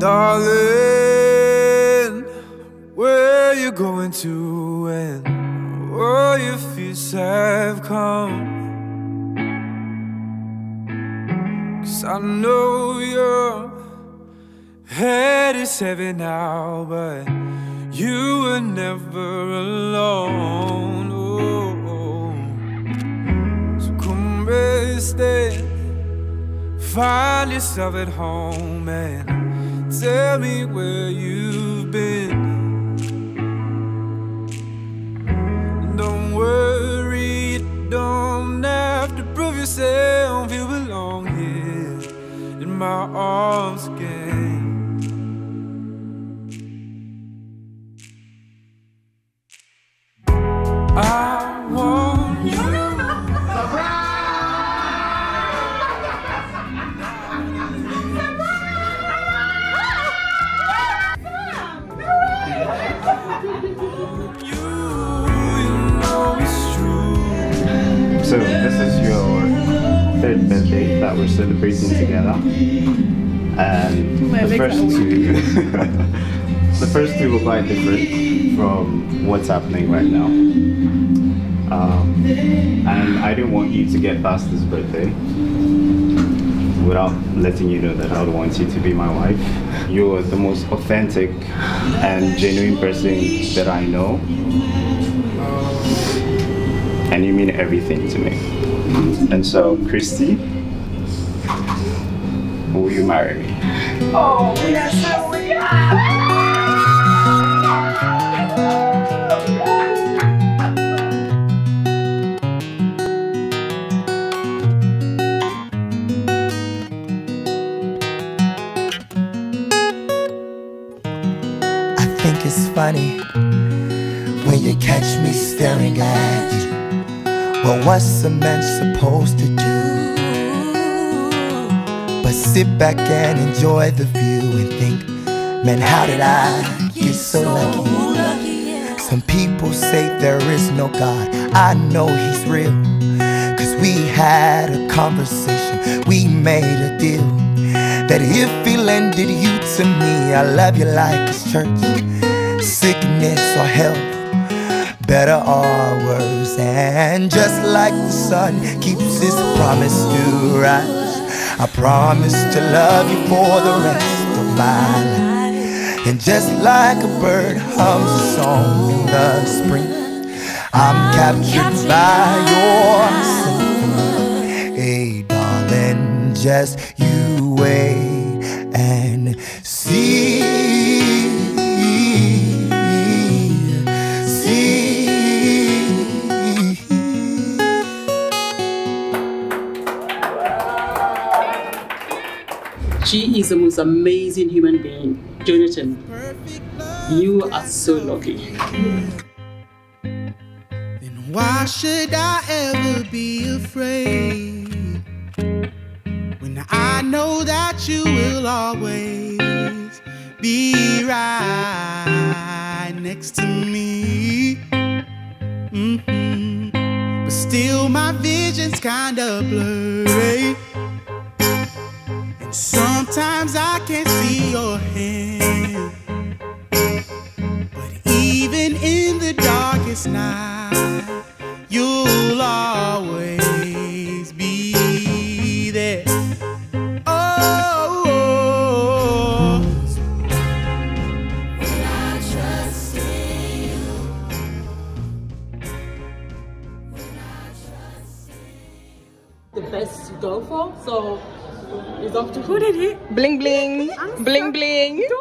Darling, where you going to and all your fears have come? Cause I know your head is heavy now, but you were never alone. Oh. So come rest and find yourself at home and tell me where you've this is your third birthday that we're celebrating together, and the first two, the first two were quite different from what's happening right now. Um, and I didn't want you to get past this birthday without letting you know that I would want you to be my wife. You're the most authentic and genuine person that I know and you mean everything to me. And so, Christy, will you marry me? Oh, yes, I think it's funny when you catch me staring at you. Well, what's a man supposed to do? But sit back and enjoy the view and think, man, how did I get so lucky? Some people say there is no God. I know He's real. Cause we had a conversation, we made a deal. That if He lended you to me, I love you like it's church. Sickness or health, better or worse. And just like the sun keeps its promise to rise, I promise to love you for the rest of my life. And just like a bird hums a song in the spring, I'm captured by your symphony. Hey, darling, just you wait and. See. She is the most amazing human being. Jonathan, you are so lucky. Then why should I ever be afraid when I know that you will always be right next to me? Mhm. But still, my vision's kinda blurry. And sometimes I can't see your hand. But even in the darkest night, you'll always be there. Oh, when I trust in you, when I trust in you, The best to go for, so it's up to Who did he? Bling bling, bling bling.